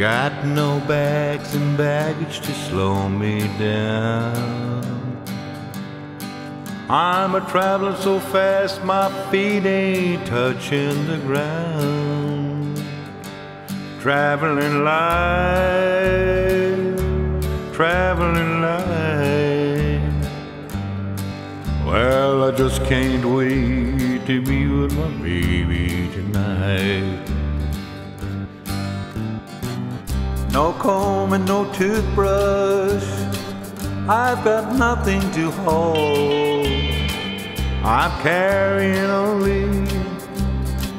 got no bags and baggage to slow me down. I'm a traveling so fast my feet ain't touching the ground. Traveling light, traveling light. Well, I just can't wait to be with my baby tonight. No comb and no toothbrush. I've got nothing to hold. I'm carrying only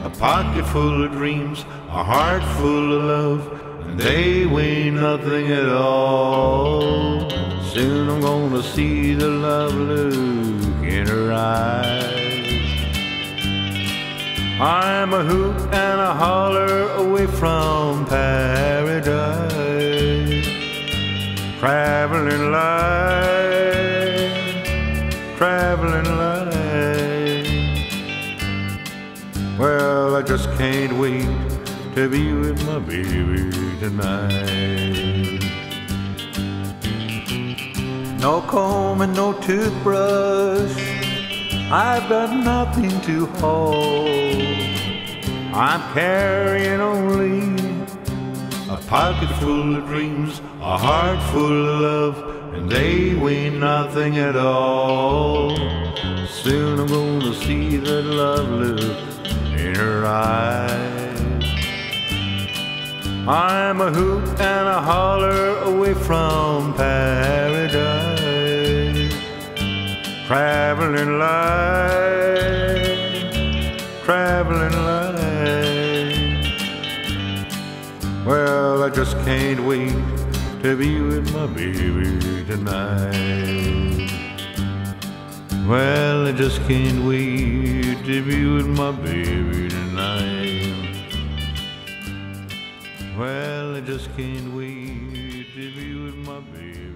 a pocket full of dreams, a heart full of love, and they weigh nothing at all. Soon I'm gonna see the love look in her eyes. I'm a hoot and a holler away from paradise. Traveling light, traveling light. Well, I just can't wait to be with my baby tonight. No comb and no toothbrush. I've got nothing to hold. I'm carrying only a pocket full of dreams, a heart full of love, and they weigh nothing at all. Soon I'm gonna see that love look in her eyes. I'm a hoot and a holler away from paradise. Traveling light, traveling light. I just can't wait to be with my baby tonight. Well, I just can't wait to be with my baby tonight. Well, I just can't wait to be with my baby.